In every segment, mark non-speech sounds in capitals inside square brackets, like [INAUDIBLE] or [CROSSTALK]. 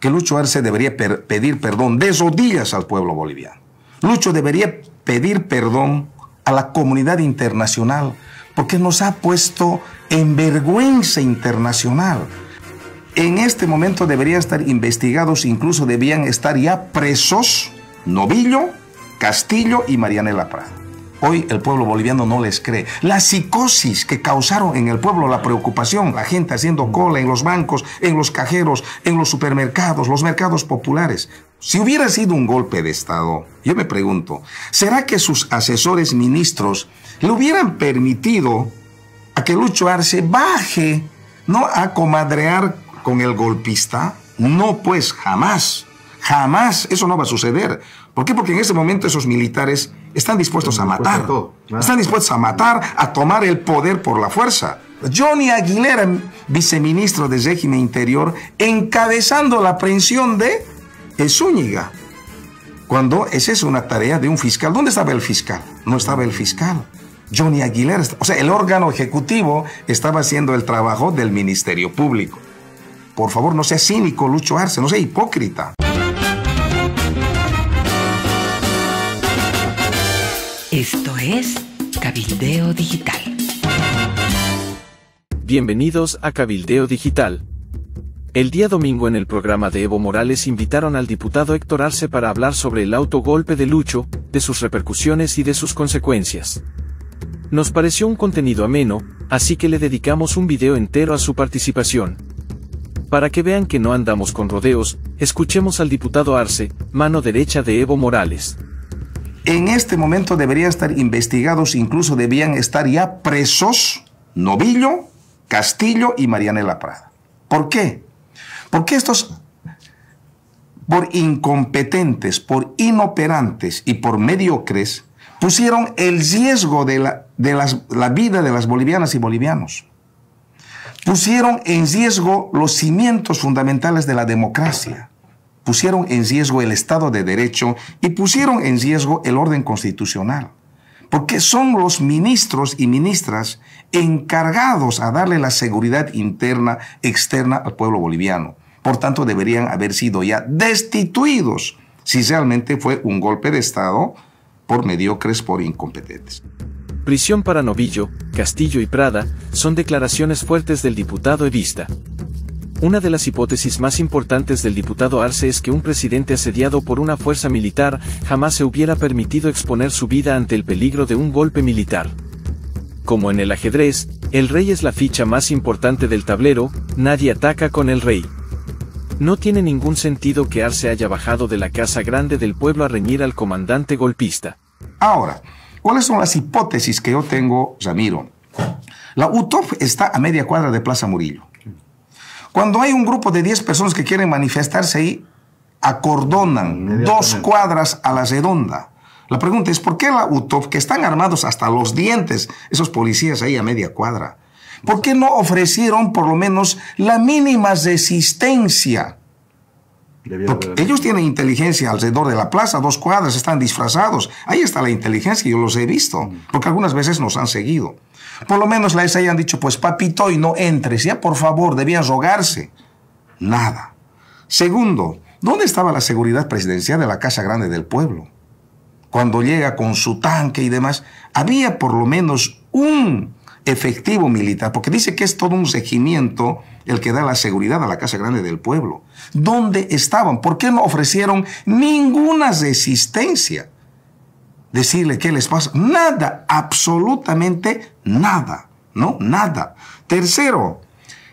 que Lucho Arce debería pedir perdón de rodillas al pueblo boliviano. Lucho debería pedir perdón a la comunidad internacional porque nos ha puesto en vergüenza internacional. En este momento deberían estar investigados, incluso debían estar ya presos Novillo, Castillo y Marianela Prado. Hoy el pueblo boliviano no les cree. La psicosis que causaron en el pueblo la preocupación, la gente haciendo cola en los bancos, en los cajeros, en los supermercados, los mercados populares. Si hubiera sido un golpe de Estado, yo me pregunto, ¿será que sus asesores ministros le hubieran permitido a que Lucho Arce baje, no a comadrear con el golpista? No, pues jamás, jamás, eso no va a suceder. ¿Por qué? Porque en ese momento esos militares están dispuestos a matar. Están dispuestos a matar, a tomar el poder por la fuerza. Johnny Aguilera, viceministro de régimen interior, encabezando la aprehensión de Zúñiga. Cuando esa es una tarea de un fiscal. ¿Dónde estaba el fiscal? No estaba el fiscal. Johnny Aguilera, o sea, el órgano ejecutivo estaba haciendo el trabajo del Ministerio Público. Por favor, no sea cínico, Lucho Arce, no sea hipócrita. Esto es Cabildeo Digital. Bienvenidos a Cabildeo Digital. El día domingo en el programa de Evo Morales invitaron al diputado Héctor Arce para hablar sobre el autogolpe de Lucho, de sus repercusiones y de sus consecuencias. Nos pareció un contenido ameno, así que le dedicamos un video entero a su participación. Para que vean que no andamos con rodeos, escuchemos al diputado Arce, mano derecha de Evo Morales en este momento deberían estar investigados, incluso debían estar ya presos Novillo, Castillo y Marianela Prada. ¿Por qué? Porque estos, por incompetentes, por inoperantes y por mediocres, pusieron el riesgo de, la, de la vida de las bolivianas y bolivianos. Pusieron en riesgo los cimientos fundamentales de la democracia pusieron en riesgo el Estado de Derecho y pusieron en riesgo el orden constitucional. Porque son los ministros y ministras encargados a darle la seguridad interna, externa al pueblo boliviano. Por tanto, deberían haber sido ya destituidos si realmente fue un golpe de Estado por mediocres, por incompetentes. Prisión para Novillo, Castillo y Prada son declaraciones fuertes del diputado Evista. Una de las hipótesis más importantes del diputado Arce es que un presidente asediado por una fuerza militar jamás se hubiera permitido exponer su vida ante el peligro de un golpe militar. Como en el ajedrez, el rey es la ficha más importante del tablero, nadie ataca con el rey. No tiene ningún sentido que Arce haya bajado de la casa grande del pueblo a reñir al comandante golpista. Ahora, ¿cuáles son las hipótesis que yo tengo, Ramiro? La UTOF está a media cuadra de Plaza Murillo. Cuando hay un grupo de 10 personas que quieren manifestarse ahí, acordonan dos cuadras a la redonda. La pregunta es, ¿por qué la UTOF, que están armados hasta los dientes, esos policías ahí a media cuadra, ¿por qué no ofrecieron por lo menos la mínima resistencia? ellos tienen inteligencia alrededor de la plaza, dos cuadras, están disfrazados. Ahí está la inteligencia, yo los he visto, mm. porque algunas veces nos han seguido. Por lo menos la SAI han dicho, pues papito, y no entres, ya por favor, debían rogarse. Nada. Segundo, ¿dónde estaba la seguridad presidencial de la Casa Grande del Pueblo? Cuando llega con su tanque y demás, había por lo menos un efectivo militar, porque dice que es todo un regimiento el que da la seguridad a la Casa Grande del Pueblo. ¿Dónde estaban? ¿Por qué no ofrecieron ninguna resistencia? Decirle qué les pasa. Nada, absolutamente nada, ¿no? Nada. Tercero,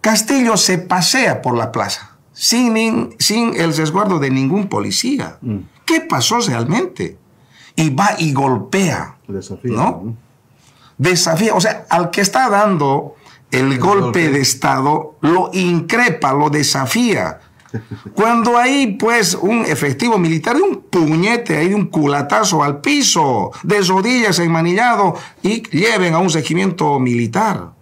Castillo se pasea por la plaza sin, sin el resguardo de ningún policía. Mm. ¿Qué pasó realmente? Y va y golpea. Desafía. ¿no? Desafía. O sea, al que está dando el, golpe de Estado, lo increpa, lo desafía cuando hay pues un efectivo militar de un puñete ahí, de un culatazo al piso, de rodillas enmanillado y lleven a un regimiento militar.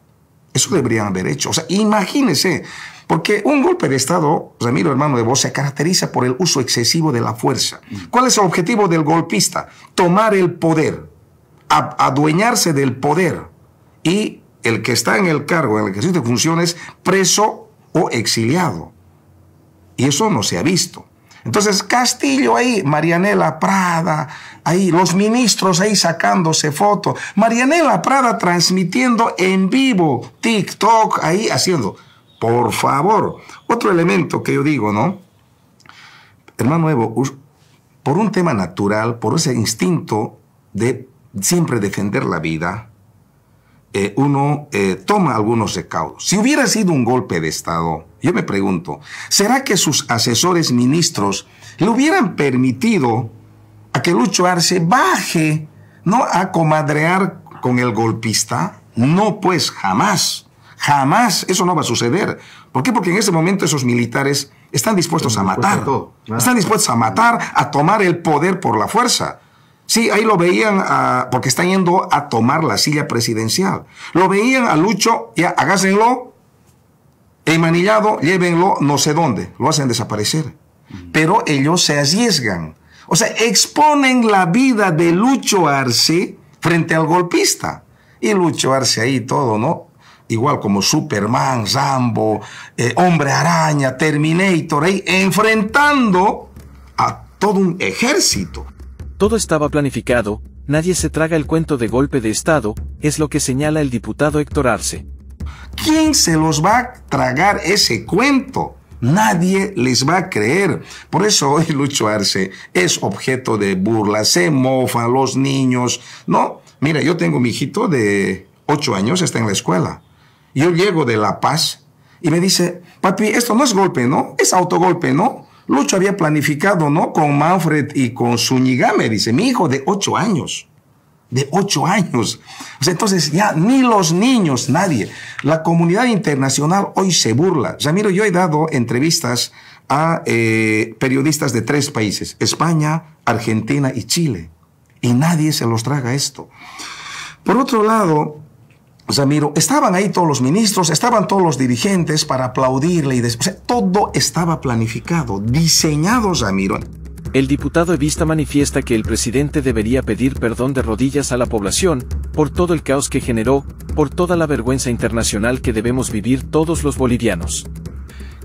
Eso deberían haber hecho. O sea, imagínense, porque un golpe de Estado, Ramiro hermano de vos, se caracteriza por el uso excesivo de la fuerza. ¿Cuál es el objetivo del golpista? Tomar el poder, adueñarse del poder y el que está en el cargo, en el ejercicio de funciones, preso o exiliado. Y eso no se ha visto. Entonces, Castillo ahí, Marianela Prada, ahí, los ministros ahí sacándose fotos, Marianela Prada transmitiendo en vivo, TikTok ahí haciendo. Por favor, otro elemento que yo digo, ¿no? Hermano Evo, por un tema natural, por ese instinto de siempre defender la vida, eh, uno eh, toma algunos recaudos. Si hubiera sido un golpe de Estado, yo me pregunto, ¿será que sus asesores ministros le hubieran permitido a que Lucho Arce baje, no a comadrear con el golpista? No, pues jamás, jamás, eso no va a suceder. ¿Por qué? Porque en ese momento esos militares están dispuestos a matar, están dispuestos a matar, a tomar el poder por la fuerza. Sí, ahí lo veían porque están yendo a tomar la silla presidencial. Lo veían a Lucho, ya hagásenlo, manillado, llévenlo no sé dónde, lo hacen desaparecer. Pero ellos se arriesgan. O sea, exponen la vida de Lucho Arce frente al golpista. Y Lucho Arce ahí todo, ¿no? Igual como Superman, Rambo, eh, Hombre Araña, Terminator, ahí enfrentando a todo un ejército. Todo estaba planificado, nadie se traga el cuento de golpe de Estado, es lo que señala el diputado Héctor Arce. ¿Quién se los va a tragar ese cuento? Nadie les va a creer. Por eso hoy [LAUGHS] Lucho Arce es objeto de burla, se mofan los niños. No, mira, yo tengo mi hijito de 8 años, está en la escuela. Yo llego de La Paz y me dice, papi, esto no es golpe, ¿no? Es autogolpe, ¿no? Lucho había planificado, ¿no? Con Manfred y con Zúñiga, me dice, mi hijo de ocho años. De ocho años. entonces ya ni los niños, nadie. La comunidad internacional hoy se burla. Ramiro, yo he dado entrevistas a eh, periodistas de tres países, España, Argentina y Chile. Y nadie se los traga esto. Por otro lado, Zamiro, estaban ahí todos los ministros, estaban todos los dirigentes para aplaudirle y después, todo estaba planificado, diseñado, Zamiro. El diputado Evista manifiesta que el presidente debería pedir perdón de rodillas a la población por todo el caos que generó, por toda la vergüenza internacional que debemos vivir todos los bolivianos.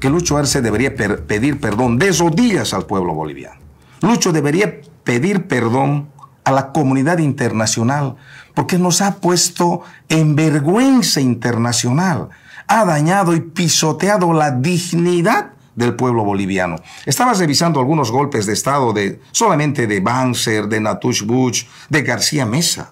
Que Lucho Arce debería pedir perdón de rodillas al pueblo boliviano. Lucho debería pedir perdón a la comunidad internacional, porque nos ha puesto en vergüenza internacional, ha dañado y pisoteado la dignidad del pueblo boliviano. Estabas revisando algunos golpes de Estado de solamente de Banzer, de Natush Bush, de García Mesa.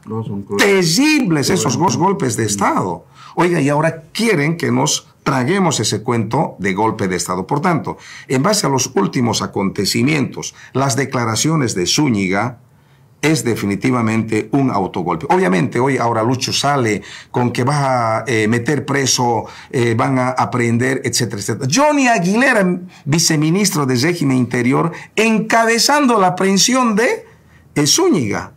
Terribles esos dos golpes de Estado. Oiga, y ahora quieren que nos traguemos ese cuento de golpe de Estado. Por tanto, en base a los últimos acontecimientos, las declaraciones de Zúñiga, es definitivamente un autogolpe. Obviamente hoy ahora Lucho sale con que va a eh, meter preso, eh, van a aprender, etcétera, etcétera. Johnny Aguilera, viceministro de régimen interior, encabezando la aprehensión de Zúñiga.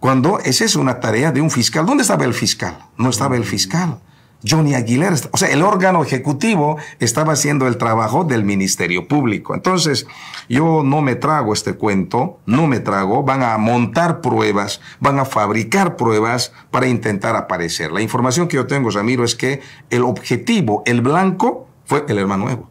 Cuando esa es una tarea de un fiscal. ¿Dónde estaba el fiscal? No estaba el fiscal. Johnny Aguilera, o sea, el órgano ejecutivo estaba haciendo el trabajo del Ministerio Público. Entonces, yo no me trago este cuento, no me trago, van a montar pruebas, van a fabricar pruebas para intentar aparecer. La información que yo tengo, Ramiro, es que el objetivo, el blanco, fue el hermano Evo.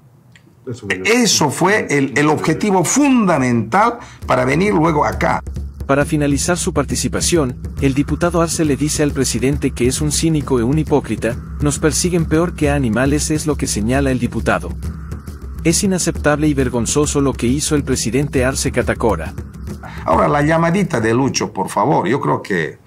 Eso fue el, el objetivo fundamental para venir luego acá. Para finalizar su participación, el diputado Arce le dice al presidente que es un cínico e un hipócrita, nos persiguen peor que a animales es lo que señala el diputado. Es inaceptable y vergonzoso lo que hizo el presidente Arce Catacora. Ahora, la llamadita de Lucho, por favor, yo creo que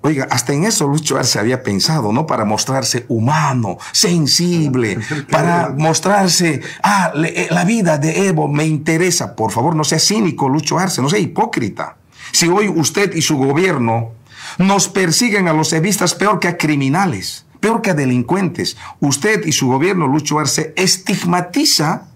Oiga, hasta en eso Lucho Arce había pensado, ¿no? Para mostrarse humano, sensible, [LAUGHS] para mostrarse, ah, eh, la vida de Evo me interesa. Por favor, no sea cínico, Lucho Arce, no sea hipócrita. Si hoy usted y su gobierno nos persiguen a los evistas peor que a criminales, peor que a delincuentes, usted y su gobierno, Lucho Arce, estigmatiza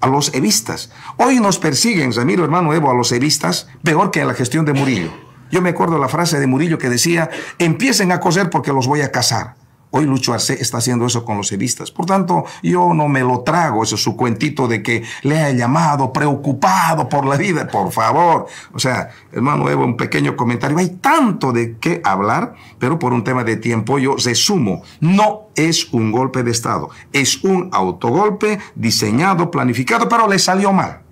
a los evistas. Hoy nos persiguen, Ramiro hermano Evo, a los evistas peor que a la gestión de Murillo. Yo me acuerdo la frase de Murillo que decía, empiecen a coser porque los voy a cazar. Hoy Lucho Arce está haciendo eso con los evistas. Por tanto, yo no me lo trago, eso es su cuentito de que le ha llamado preocupado por la vida. Por favor. O sea, hermano Evo, un pequeño comentario. Hay tanto de qué hablar, pero por un tema de tiempo yo resumo. No es un golpe de Estado, es un autogolpe diseñado, planificado, pero le salió mal.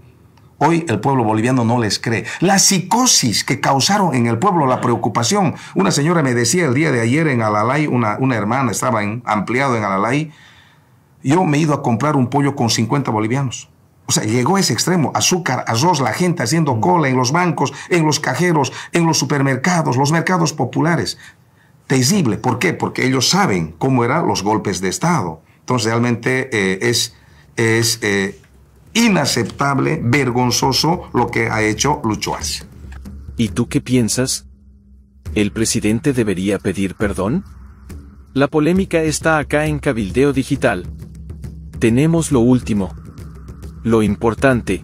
Hoy el pueblo boliviano no les cree. La psicosis que causaron en el pueblo, la preocupación. Una señora me decía el día de ayer en Alalay, una, una hermana estaba en, ampliado en Alalay, yo me he ido a comprar un pollo con 50 bolivianos. O sea, llegó a ese extremo. Azúcar, arroz, la gente haciendo cola en los bancos, en los cajeros, en los supermercados, los mercados populares. Terrible. ¿Por qué? Porque ellos saben cómo eran los golpes de Estado. Entonces, realmente eh, es, es eh, inaceptable, vergonzoso lo que ha hecho Lucho. ¿Y tú qué piensas? ¿El presidente debería pedir perdón? La polémica está acá en Cabildeo Digital. Tenemos lo último. Lo importante,